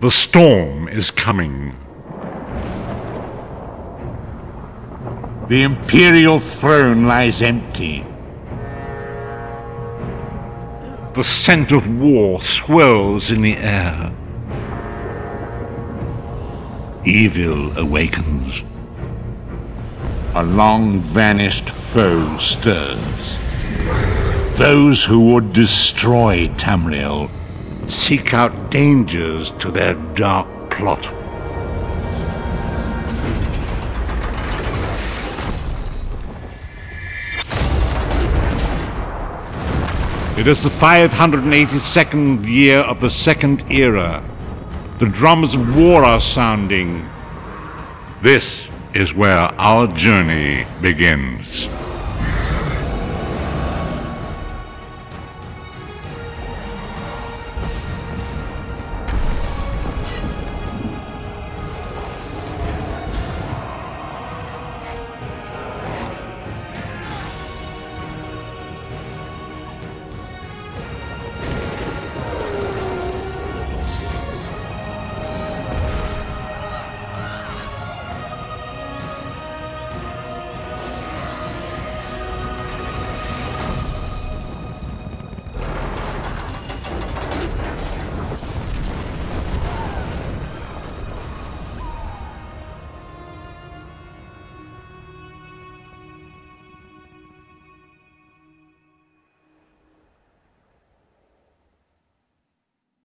The storm is coming. The Imperial throne lies empty. The scent of war swirls in the air. Evil awakens. A long vanished foe stirs. Those who would destroy Tamriel seek out dangers to their dark plot. It is the 582nd year of the Second Era. The drums of war are sounding. This is where our journey begins.